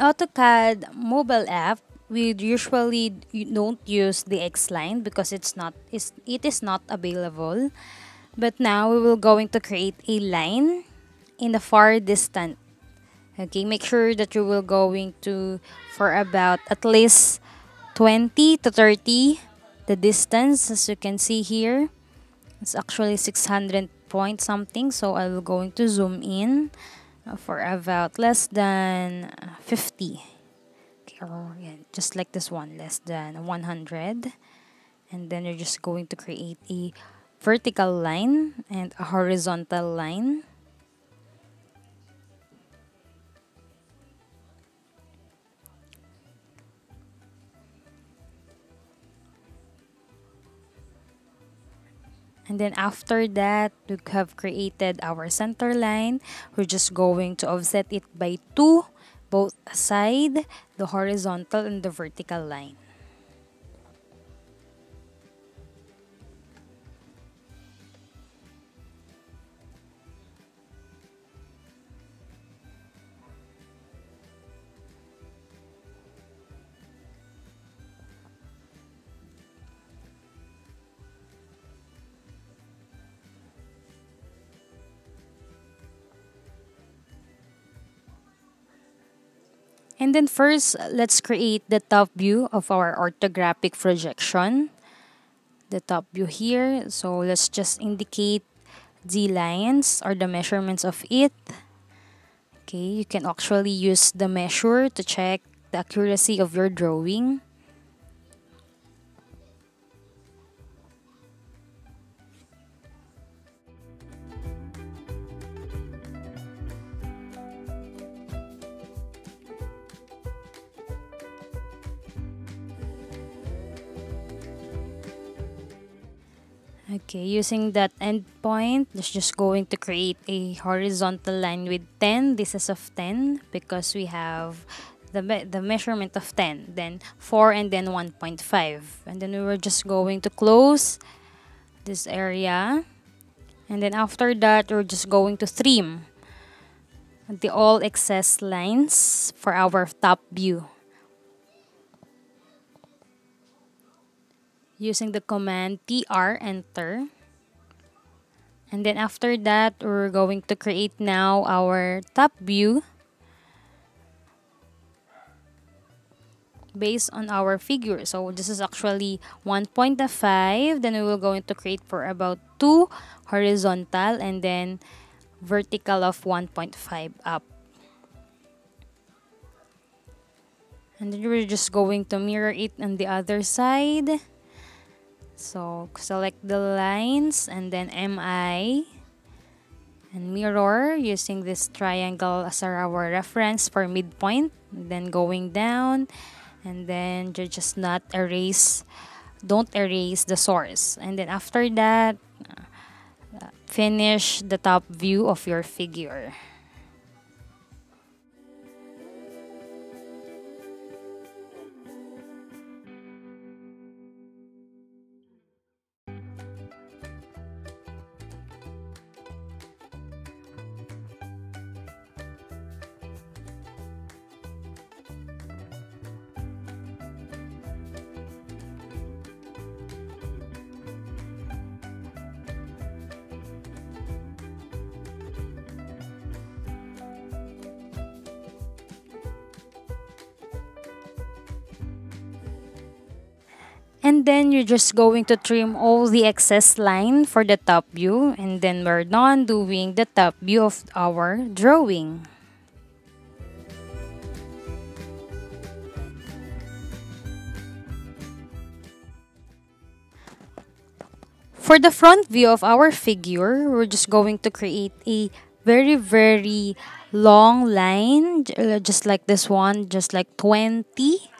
AutoCAD mobile app, we usually don't use the X line because it's not is it is not available. But now we will going to create a line in the far distant. Okay, make sure that you will going to for about at least 20 to 30 the distance as you can see here. It's actually 600 point something so I will going to zoom in for about less than uh, 50 okay, just like this one less than 100 and then you're just going to create a vertical line and a horizontal line And then after that, we have created our center line. We're just going to offset it by 2, both side, the horizontal and the vertical line. And then first, let's create the top view of our orthographic projection. The top view here. So let's just indicate the lines or the measurements of it. Okay, you can actually use the measure to check the accuracy of your drawing. Okay, using that endpoint, it's just going to create a horizontal line with 10. This is of 10 because we have the, me the measurement of 10, then 4 and then 1.5. And then we were just going to close this area. And then after that, we're just going to trim the all excess lines for our top view. Using the command tr enter. And then after that, we're going to create now our top view based on our figure. So this is actually 1.5. Then we will going to create for about 2 horizontal and then vertical of 1.5 up. And then we're just going to mirror it on the other side. So select the lines and then MI and mirror using this triangle as our reference for midpoint. then going down and then just not erase, don't erase the source. And then after that, uh, finish the top view of your figure. And then you're just going to trim all the excess line for the top view. And then we're done doing the top view of our drawing. For the front view of our figure, we're just going to create a very, very long line, uh, just like this one, just like 20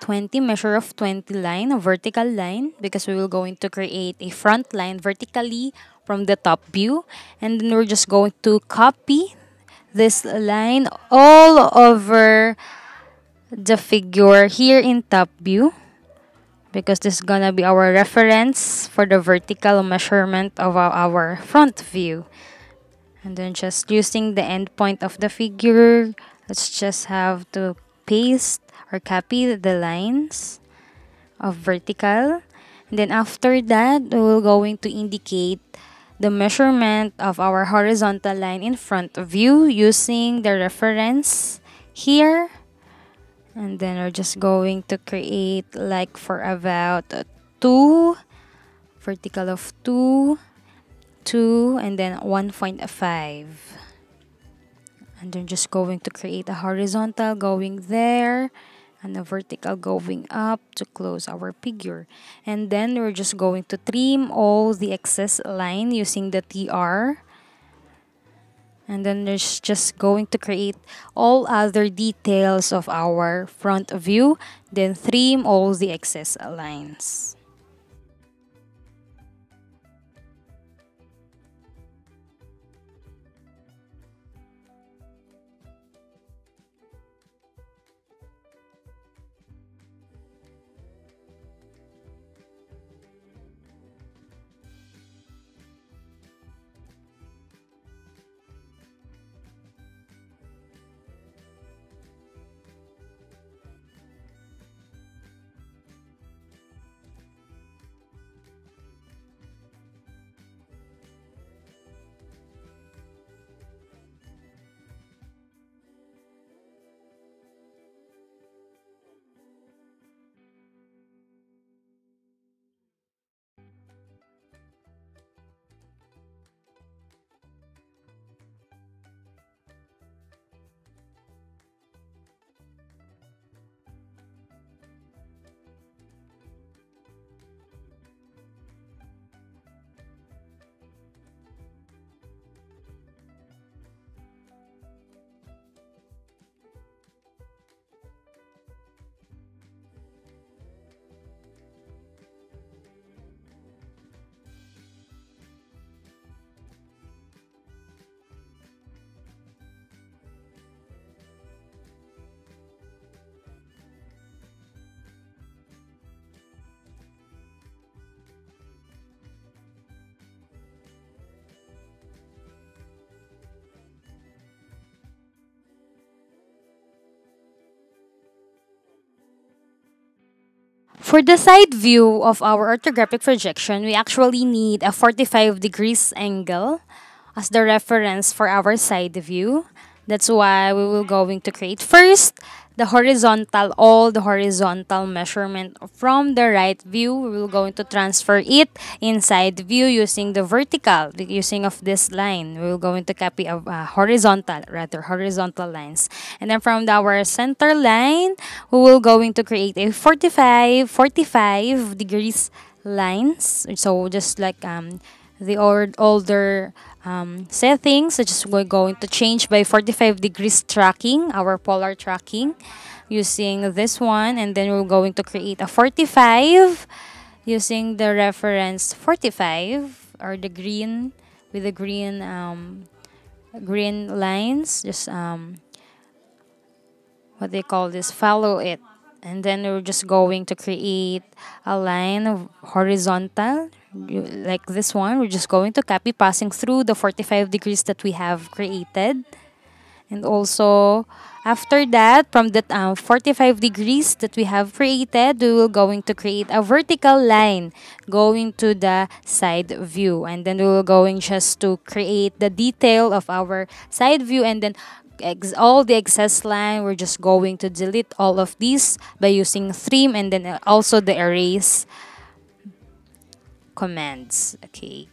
20 measure of 20 line a vertical line because we will going to create a front line vertically from the top view. And then we're just going to copy this line all over the figure here in top view because this is gonna be our reference for the vertical measurement of our front view. And then just using the end point of the figure let's just have to paste or copy the lines of vertical. And then after that we're going to indicate the measurement of our horizontal line in front of you using the reference here. And then we're just going to create like for about 2 vertical of 2 2 and then 1.5 and then just going to create a horizontal going there and a vertical going up to close our figure. And then we're just going to trim all the excess line using the TR and then there's just going to create all other details of our front view then trim all the excess lines For the side view of our orthographic projection, we actually need a 45 degrees angle as the reference for our side view. That's why we will going to create first the horizontal, all the horizontal measurement from the right view. We will going to transfer it inside view using the vertical, using of this line. We will going to copy a uh, horizontal, rather horizontal lines. And then from our center line, we will going to create a 45, 45 degrees lines. So just like um, the old, older um, settings. So just we're going to change by 45 degrees tracking, our polar tracking, using this one. And then we're going to create a 45 using the reference 45 or the green with the green um, green lines. Just um, what they call this, follow it. And then we're just going to create a line of horizontal like this one, we're just going to copy passing through the 45 degrees that we have created. And also, after that, from that um, 45 degrees that we have created, we will going to create a vertical line going to the side view. And then we will going just to create the detail of our side view and then all the excess line we're just going to delete all of these by using trim and then also the erase commands. Okay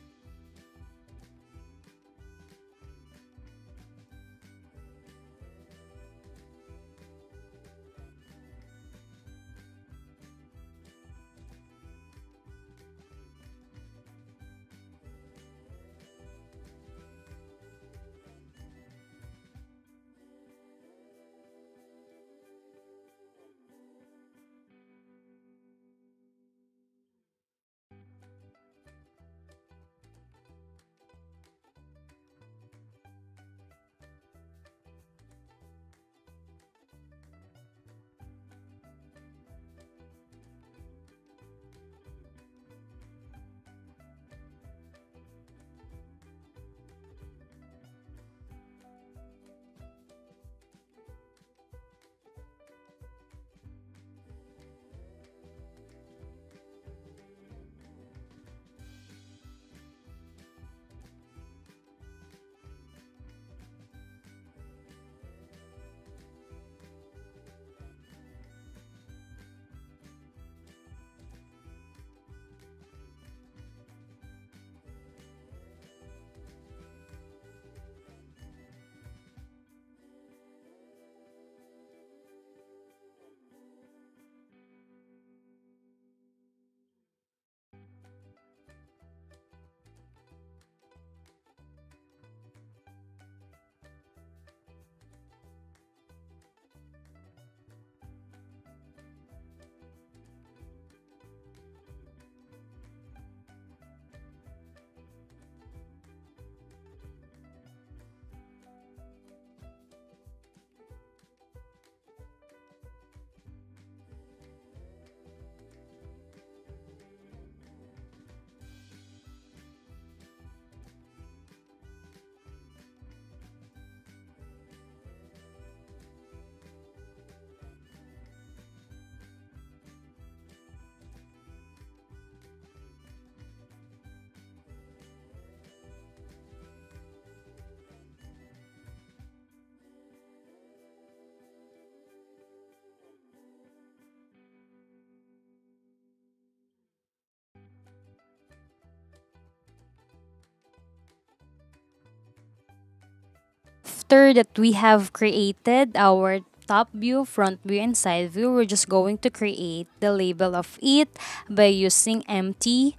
after that we have created our top view, front view, and side view, we're just going to create the label of it by using MT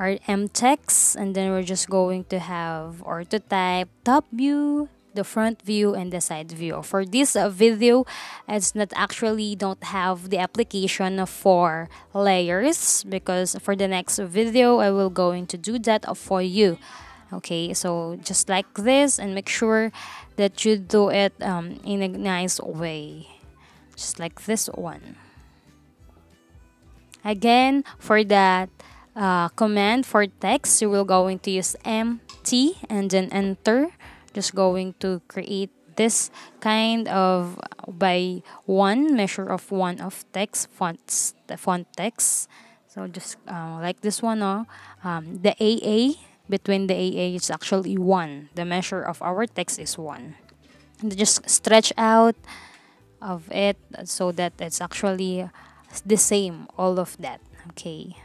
or mtext and then we're just going to have or to type top view the front view and the side view. For this uh, video it's not actually don't have the application for layers because for the next video i will going to do that for you okay so just like this and make sure that you do it um, in a nice way. Just like this one. Again for that uh, command for text you will going to use mt and then enter. Just going to create this kind of by one measure of one of text fonts the font text. So just uh, like this one oh, um, the aa between the AA is actually 1. The measure of our text is 1. And just stretch out of it so that it's actually the same, all of that. Okay.